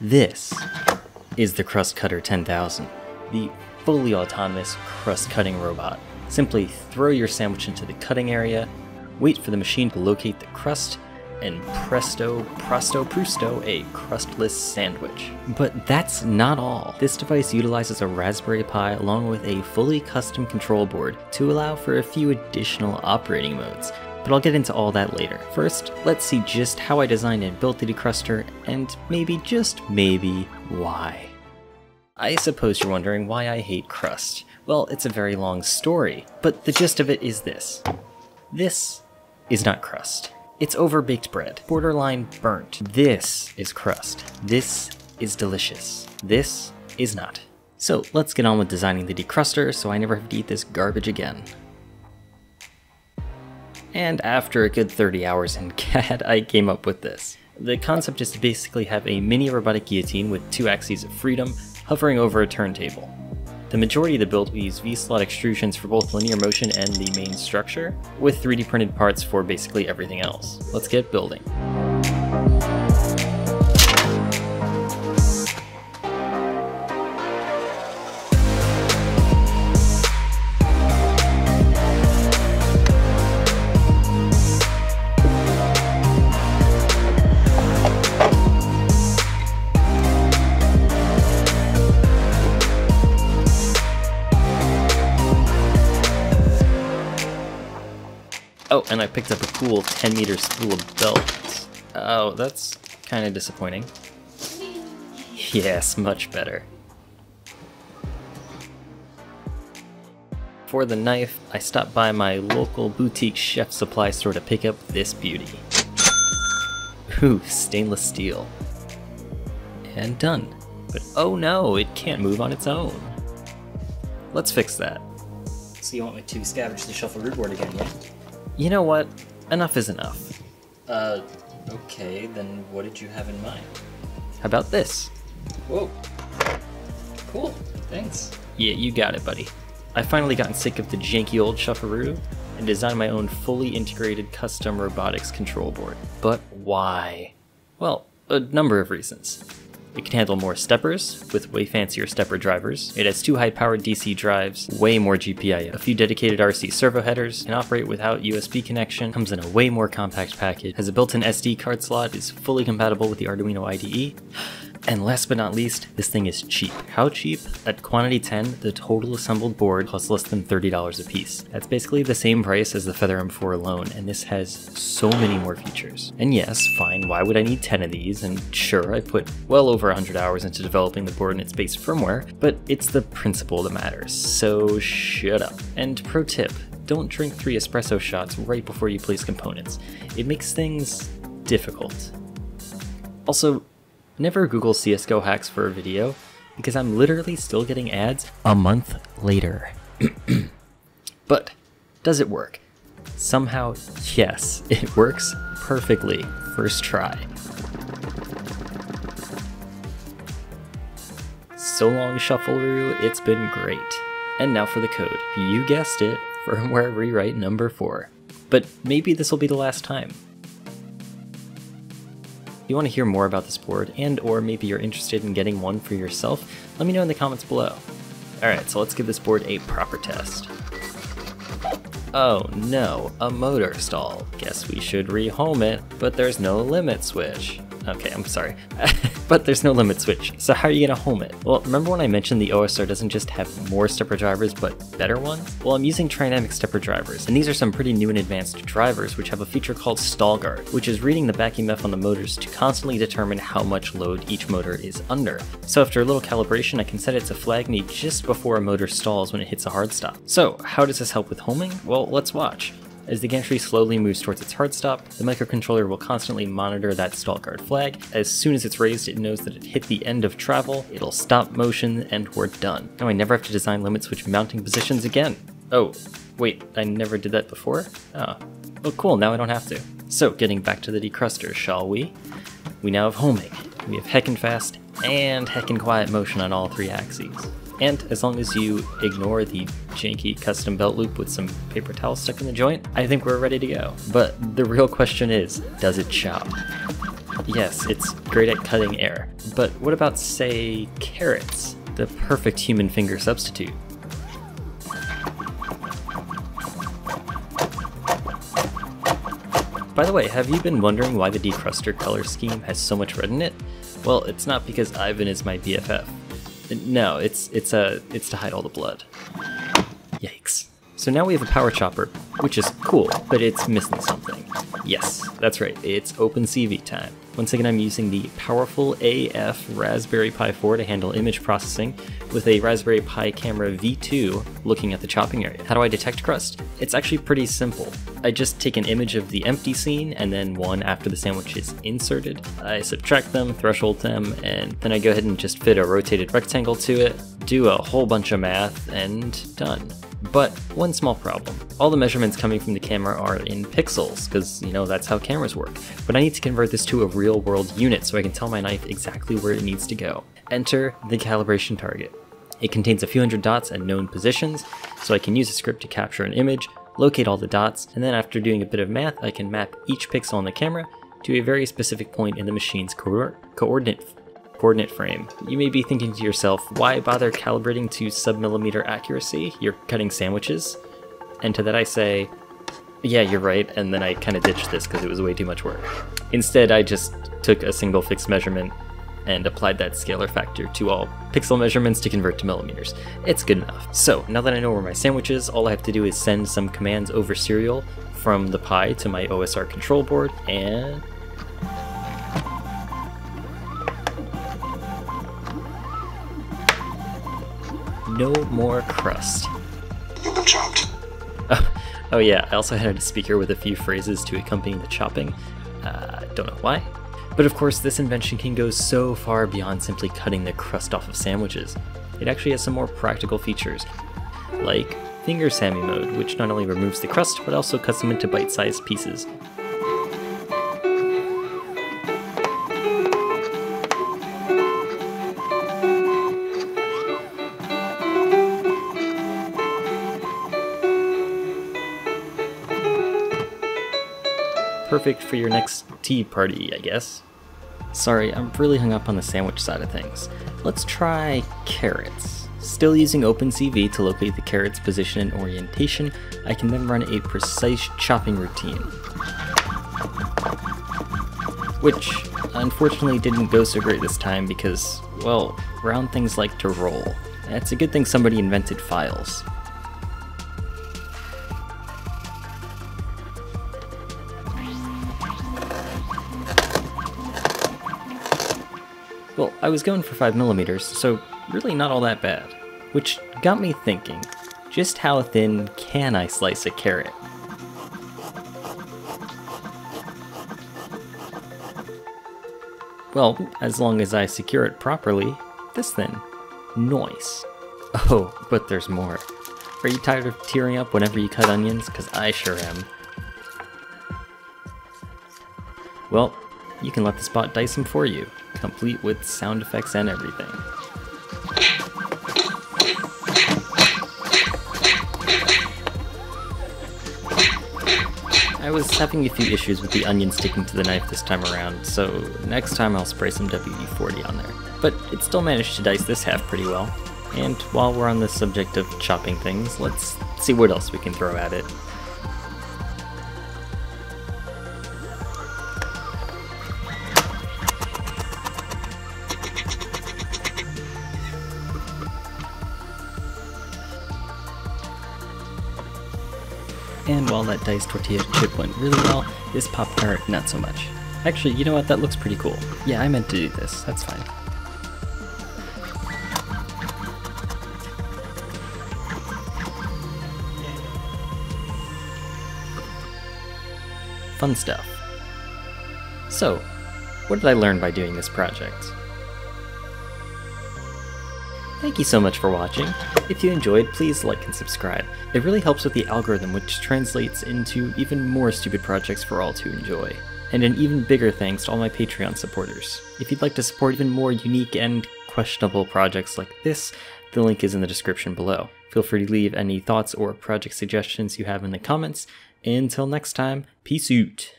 This is the Crust Cutter 10,000, the fully autonomous crust cutting robot. Simply throw your sandwich into the cutting area, wait for the machine to locate the crust, and presto, presto, prusto, a crustless sandwich. But that's not all. This device utilizes a Raspberry Pi along with a fully custom control board to allow for a few additional operating modes, but I'll get into all that later. First, let's see just how I designed and built the decruster, and maybe, just maybe, why. I suppose you're wondering why I hate crust. Well, it's a very long story, but the gist of it is this. This is not crust. It's overbaked bread, borderline burnt. This is crust. This is delicious. This is not. So let's get on with designing the decruster so I never have to eat this garbage again. And after a good 30 hours in CAD, I came up with this. The concept is to basically have a mini robotic guillotine with two axes of freedom hovering over a turntable. The majority of the build will use V-slot extrusions for both linear motion and the main structure, with 3D printed parts for basically everything else. Let's get building. Oh, and I picked up a cool 10 meter spool of belts. Oh, that's kind of disappointing. Yes, much better. For the knife, I stopped by my local boutique chef supply store to pick up this beauty. Ooh, stainless steel. And done. But oh no, it can't move on its own. Let's fix that. So you want me to scavenge the Shuffleroo board again, yeah? You know what? Enough is enough. Uh, okay, then what did you have in mind? How about this? Whoa. Cool, thanks. Yeah, you got it, buddy. I finally gotten sick of the janky old Shuffleroo and designed my own fully integrated custom robotics control board. But why? Well, a number of reasons. It can handle more steppers, with way fancier stepper drivers. It has two high-powered DC drives, way more GPIO, a few dedicated RC servo headers, can operate without USB connection, comes in a way more compact package, has a built-in SD card slot, is fully compatible with the Arduino IDE, and last but not least, this thing is cheap. How cheap? At quantity 10, the total assembled board costs less than $30 a piece. That's basically the same price as the Feather M4 alone, and this has so many more features. And yes, fine, why would I need 10 of these? And sure, I put well over 100 hours into developing the board and its base firmware, but it's the principle that matters, so shut up. And pro tip, don't drink three espresso shots right before you place components. It makes things difficult. Also, Never Google CSGO hacks for a video, because I'm literally still getting ads a month later. but, does it work? Somehow, yes, it works perfectly. First try. So long, Shuffleroo, it's been great. And now for the code. You guessed it, firmware rewrite number 4. But maybe this will be the last time. If you want to hear more about this board and or maybe you're interested in getting one for yourself, let me know in the comments below. Alright, so let's give this board a proper test. Oh no, a motor stall. Guess we should rehome it, but there's no limit switch. Okay, I'm sorry. but there's no limit switch, so how are you gonna home it? Well, remember when I mentioned the OSR doesn't just have more stepper drivers, but better ones? Well, I'm using Trinamic stepper drivers, and these are some pretty new and advanced drivers which have a feature called stall guard, which is reading the back EMF on the motors to constantly determine how much load each motor is under. So after a little calibration, I can set it to flag me just before a motor stalls when it hits a hard stop. So how does this help with homing? Well, let's watch. As the gantry slowly moves towards its hard stop, the microcontroller will constantly monitor that stall guard flag. As soon as it's raised, it knows that it hit the end of travel, it'll stop motion, and we're done. Now I never have to design limit switch mounting positions again. Oh, wait, I never did that before? Oh, oh cool, now I don't have to. So, getting back to the decruster, shall we? We now have homing. We have heckin' fast and heckin' quiet motion on all three axes. And as long as you ignore the janky custom belt loop with some paper towel stuck in the joint, I think we're ready to go. But the real question is, does it chop? Yes, it's great at cutting air. But what about, say, carrots? The perfect human finger substitute. By the way, have you been wondering why the Decruster color scheme has so much red in it? Well, it's not because Ivan is my BFF. No, it's it's a it's to hide all the blood. Yikes. So now we have a power chopper, which is cool, but it's missing something. Yes, that's right, it's OpenCV time. Once again, I'm using the powerful AF Raspberry Pi 4 to handle image processing with a Raspberry Pi camera V2 looking at the chopping area. How do I detect crust? It's actually pretty simple. I just take an image of the empty scene and then one after the sandwich is inserted. I subtract them, threshold them, and then I go ahead and just fit a rotated rectangle to it, do a whole bunch of math, and done. But one small problem. All the measurements coming from the camera are in pixels, because, you know, that's how cameras work. But I need to convert this to a real world unit so I can tell my knife exactly where it needs to go. Enter the calibration target. It contains a few hundred dots at known positions, so I can use a script to capture an image, locate all the dots, and then after doing a bit of math, I can map each pixel on the camera to a very specific point in the machine's co coordinate coordinate frame. You may be thinking to yourself, why bother calibrating to sub-millimeter accuracy? You're cutting sandwiches? And to that I say, yeah, you're right, and then I kind of ditched this because it was way too much work. Instead, I just took a single fixed measurement and applied that scalar factor to all pixel measurements to convert to millimeters. It's good enough. So, now that I know where my sandwich is, all I have to do is send some commands over serial from the Pi to my OSR control board, and no more crust. Chopped. Oh, oh yeah, I also had a speaker with a few phrases to accompany the chopping. Uh, don't know why. But of course, this invention can go so far beyond simply cutting the crust off of sandwiches. It actually has some more practical features, like Finger Sammy mode, which not only removes the crust, but also cuts them into bite-sized pieces. Perfect for your next tea party, I guess. Sorry, I'm really hung up on the sandwich side of things. Let's try carrots. Still using OpenCV to locate the carrot's position and orientation, I can then run a precise chopping routine. Which, unfortunately, didn't go so great this time because, well, round things like to roll. It's a good thing somebody invented files. I was going for 5mm, so really not all that bad. Which got me thinking, just how thin can I slice a carrot? Well, as long as I secure it properly, this thin. Noise. Oh, but there's more. Are you tired of tearing up whenever you cut onions? Because I sure am. Well, you can let the spot dice them for you complete with sound effects and everything. I was having a few issues with the onion sticking to the knife this time around, so next time I'll spray some WD-40 on there. But it still managed to dice this half pretty well. And while we're on the subject of chopping things, let's see what else we can throw at it. And while that diced tortilla chip went really well, this pop tart not so much. Actually, you know what, that looks pretty cool. Yeah, I meant to do this, that's fine. Fun stuff. So, what did I learn by doing this project? Thank you so much for watching. If you enjoyed, please like and subscribe. It really helps with the algorithm which translates into even more stupid projects for all to enjoy. And an even bigger thanks to all my Patreon supporters. If you'd like to support even more unique and questionable projects like this, the link is in the description below. Feel free to leave any thoughts or project suggestions you have in the comments. Until next time, peace out.